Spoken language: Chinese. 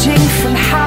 几分寒